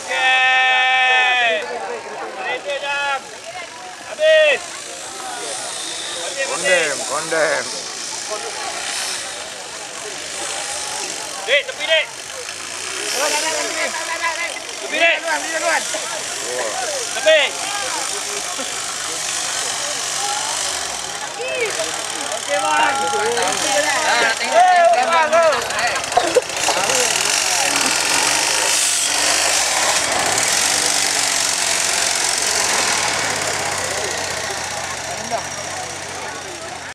Okey. Kereta jam. Habis. Habis, habis. Kondem, kondem. Dek, tepi dek. Tepi dek. Tepi. Okey, bang. 감사합니다.